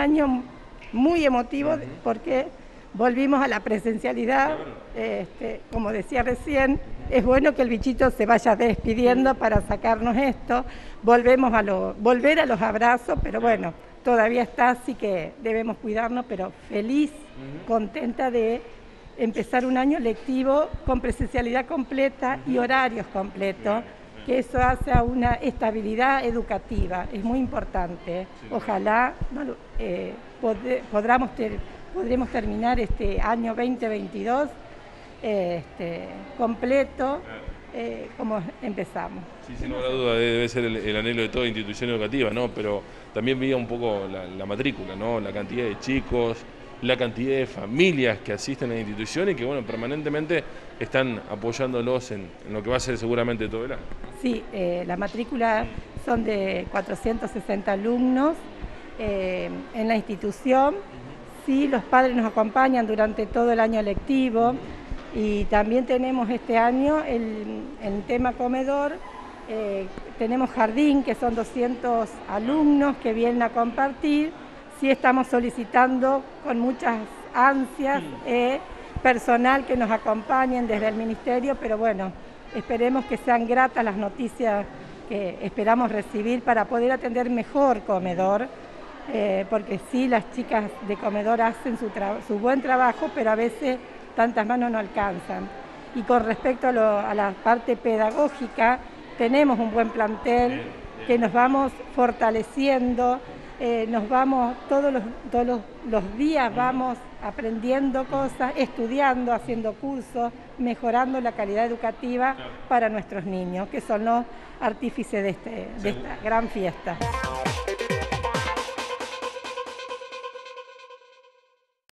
año muy emotivo porque volvimos a la presencialidad. Este, como decía recién, es bueno que el bichito se vaya despidiendo para sacarnos esto. Volvemos a lo, volver a los abrazos, pero bueno, todavía está, así que debemos cuidarnos, pero feliz, contenta de empezar un año lectivo con presencialidad completa y horarios completos, que eso hace a una estabilidad educativa, es muy importante. Ojalá eh, podamos podremos terminar este año 2022 este, completo eh, como empezamos. Sí, sin duda debe ser el, anhelo de toda institución educativa, ¿no? Pero también veía un poco la, matrícula, ¿no? La cantidad de chicos, la cantidad de familias que asisten a la institución y que, bueno, permanentemente están apoyándolos en, lo que va a ser seguramente todo el año. Sí, eh, la matrícula son de 460 alumnos eh, en la institución. Sí, los padres nos acompañan durante todo el año lectivo. Y también tenemos este año el, tema comedor, eh, tenemos jardín, que son 200 alumnos que vienen a compartir. Sí estamos solicitando con muchas ansias eh, personal que nos acompañen desde el ministerio, pero bueno, esperemos que sean gratas las noticias que esperamos recibir para poder atender mejor comedor, eh, porque sí, las chicas de comedor hacen su, su buen trabajo, pero a veces tantas manos no alcanzan. Y con respecto a, la parte pedagógica, tenemos un buen plantel que nos vamos fortaleciendo, eh, nos vamos todos los, todos los, días vamos aprendiendo cosas, estudiando, haciendo cursos, mejorando la calidad educativa para nuestros niños, que son los artífices de, este, de esta gran fiesta.